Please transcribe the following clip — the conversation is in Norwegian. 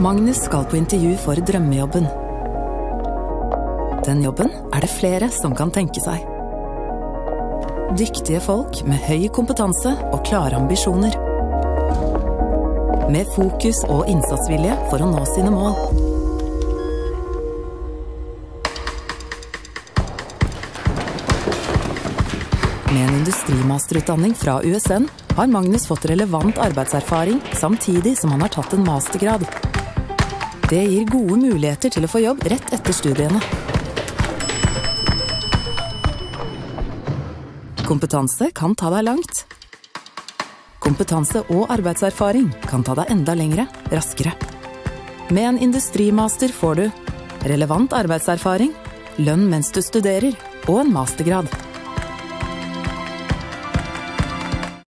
Magnus skal på intervju for drømmejobben. Den jobben er det flere som kan tenke seg. Dyktige folk med høy kompetanse og klare ambisjoner. Med fokus og innsatsvilje for å nå sine mål. Med en industrimasterutdanning fra USN har Magnus fått relevant arbeidserfaring samtidig som han har tatt en mastergrad. Det gir gode muligheter til å få jobb rett etter studiene. Kompetanse kan ta deg langt. Kompetanse og arbeidserfaring kan ta deg enda lengre, raskere. Med en industrimaster får du relevant arbeidserfaring, lønn mens du studerer og en mastergrad.